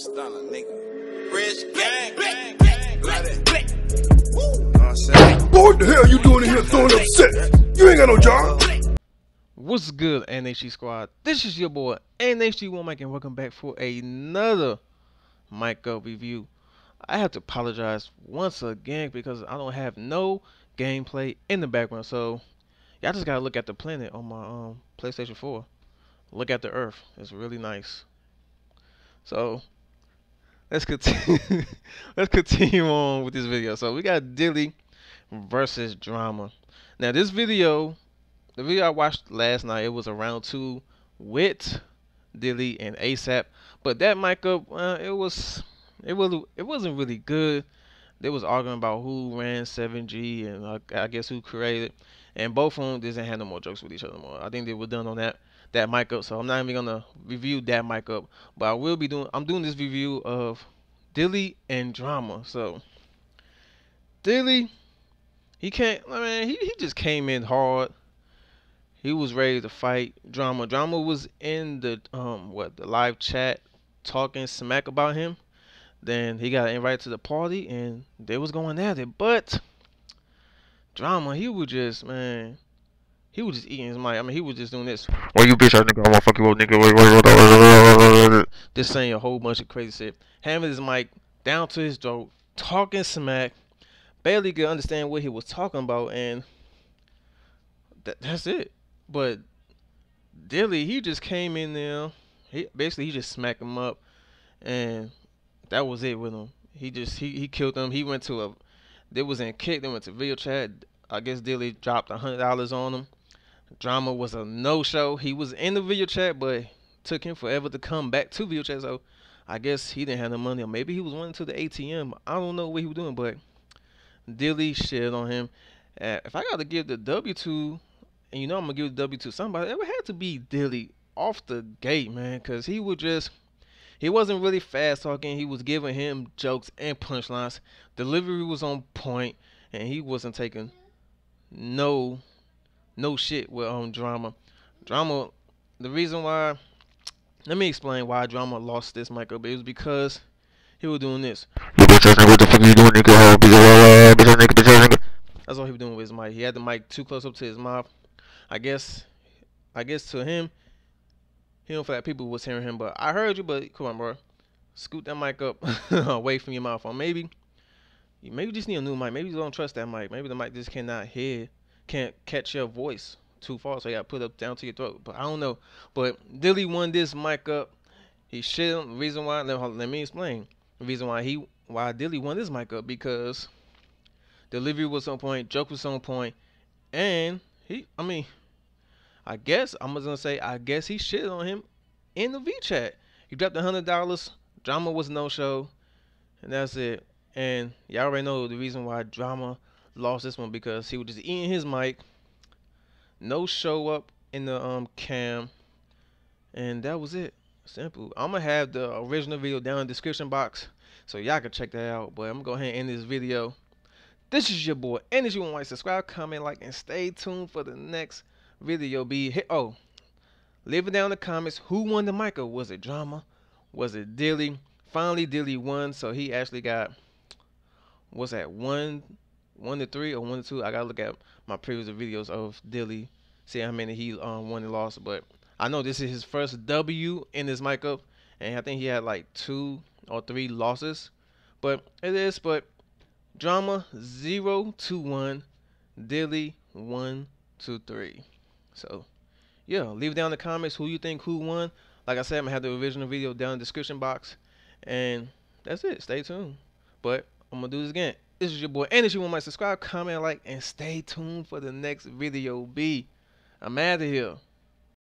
stunner, nigga. Rich gang, gang, gang, like that. Woo. Know what Boy, what the hell you doing in here throwing up set? You ain't got no job. What's good, NHG Squad? This is your boy NHG OneMic, and welcome back for another Mic Up review. I have to apologize once again because I don't have no gameplay in the background, so y'all just gotta look at the planet on my um, PlayStation 4. Look at the Earth; it's really nice. So let's continue. let's continue on with this video. So we got Dilly versus Drama. Now this video the video I watched last night, it was a round two with Dilly and ASAP. But that mic up, uh, it was it was it wasn't really good. They was arguing about who ran 7G and uh, I guess who created, and both of them didn't have no more jokes with each other more. I think they were done on that that mic up, so I'm not even gonna review that mic up. But I will be doing. I'm doing this review of Dilly and Drama. So Dilly, he can't. I mean, he he just came in hard he was ready to fight drama drama was in the um what the live chat talking smack about him then he got invited to the party and they was going at it but drama he was just man he was just eating his mic. I mean, he was just doing this. Well, you bitch nigga, I want fuck you little nigga. Just saying a whole bunch of crazy shit. Having his mic down to his throat, talking smack, barely could understand what he was talking about, and that, that's it. But Dilly, he just came in there. He basically he just smacked him up, and that was it with him. He just he he killed him. He went to a they was in Kik. They went to video chat. I guess Dilly dropped a hundred dollars on him. Drama was a no show. He was in the video chat, but took him forever to come back to video chat. So I guess he didn't have the money, or maybe he was running to the ATM. I don't know what he was doing, but Dilly shit on him. Uh, if I got to give the W to and you know I'm gonna give the W to somebody. It would have to be Dilly off the gate, man, because he would just he wasn't really fast talking. He was giving him jokes and punchlines. Delivery was on point, and he wasn't taking no no shit with um drama. Drama. The reason why. Let me explain why drama lost this mic up. It was because he was doing this. Bitch what the fuck you doing, nigga? Bitch ass nigga, bitch ass nigga. That's all he was doing with his mic. He had the mic too close up to his mouth. I guess, I guess to him, he don't feel like people was hearing him. But I heard you. But come on, bro, scoot that mic up away from your mouth. Or maybe, maybe you just need a new mic. Maybe you don't trust that mic. Maybe the mic just cannot hear, can't catch your voice too far. So you got put up down to your throat. But I don't know. But Dilly won this mic up. He shit. The reason why. Let, let me explain. The reason why he why Dilly won this mic up because delivery was on point, joke was on point, and he. I mean I guess I'm just gonna say I guess he shit on him in the V chat. He dropped a hundred dollars. Drama was no show, and that's it. And y'all already know the reason why Drama lost this one because he was just eating his mic. No show up in the um cam, and that was it. Simple. I'm gonna have the original video down in the description box so y'all can check that out. But I'm gonna go ahead and end this video. This is your boy. And if you want to like, subscribe, comment, like, and stay tuned for the next video be hit. Oh, leave it down in the comments. Who won the mic up? Was it Drama? Was it Dilly? Finally, Dilly won, so he actually got what's that one, one to three or one to two? I gotta look at my previous videos of Dilly, see how many he um, won and lost. But I know this is his first W in this mic up, and I think he had like two or three losses. But it is. But Drama zero to one, Dilly one to three. So, yeah, leave down in the comments who you think who won. Like I said, I'm gonna have the original video down in the description box, and that's it. Stay tuned. But I'm gonna do this again. This is your boy, and if you want my subscribe, comment, like, and stay tuned for the next video. B, I'm out of here.